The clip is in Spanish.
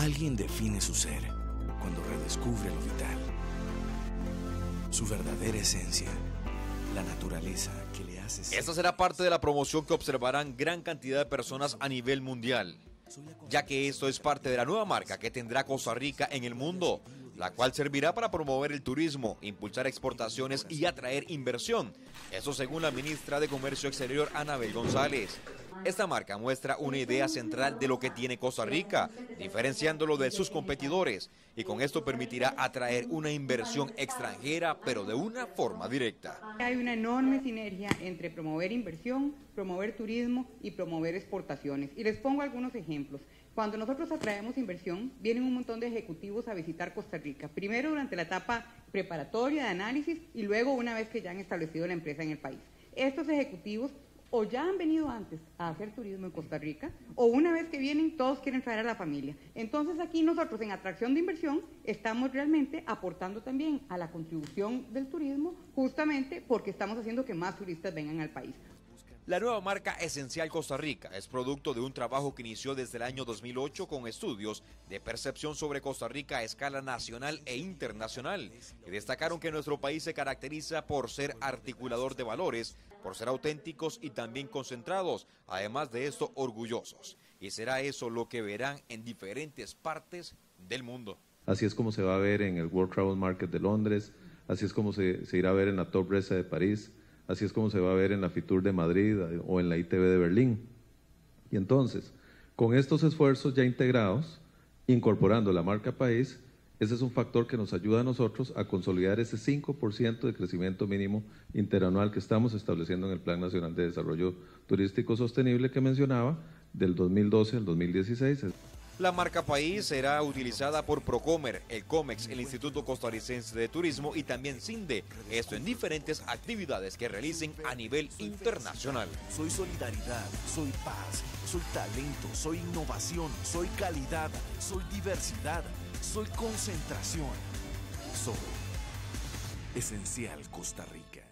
Alguien define su ser cuando redescubre lo vital, su verdadera esencia, la naturaleza que le hace ser. Esta será parte de la promoción que observarán gran cantidad de personas a nivel mundial, ya que esto es parte de la nueva marca que tendrá Costa Rica en el mundo, la cual servirá para promover el turismo, impulsar exportaciones y atraer inversión. Eso según la ministra de Comercio Exterior, Anabel González. Esta marca muestra una idea central de lo que tiene Costa Rica, diferenciándolo de sus competidores, y con esto permitirá atraer una inversión extranjera, pero de una forma directa. Hay una enorme sinergia entre promover inversión, promover turismo y promover exportaciones. Y les pongo algunos ejemplos. Cuando nosotros atraemos inversión, vienen un montón de ejecutivos a visitar Costa Rica. Primero durante la etapa preparatoria de análisis y luego una vez que ya han establecido la empresa en el país. Estos ejecutivos o ya han venido antes a hacer turismo en Costa Rica, o una vez que vienen todos quieren traer a la familia. Entonces aquí nosotros en atracción de inversión estamos realmente aportando también a la contribución del turismo, justamente porque estamos haciendo que más turistas vengan al país. La nueva marca Esencial Costa Rica es producto de un trabajo que inició desde el año 2008 con estudios de percepción sobre Costa Rica a escala nacional e internacional, destacaron que nuestro país se caracteriza por ser articulador de valores, por ser auténticos y también concentrados, además de esto orgullosos. Y será eso lo que verán en diferentes partes del mundo. Así es como se va a ver en el World Travel Market de Londres, así es como se, se irá a ver en la Top Resa de París, así es como se va a ver en la Fitur de Madrid o en la ITV de Berlín. Y entonces, con estos esfuerzos ya integrados, incorporando la marca país, ese es un factor que nos ayuda a nosotros a consolidar ese 5% de crecimiento mínimo interanual que estamos estableciendo en el Plan Nacional de Desarrollo Turístico Sostenible que mencionaba del 2012 al 2016. La marca País será utilizada por Procomer, el COMEX, el Instituto Costarricense de Turismo y también CINDE, esto en diferentes actividades que realicen a nivel internacional. Soy solidaridad, soy paz, soy talento, soy innovación, soy calidad, soy diversidad, soy concentración, soy esencial Costa Rica.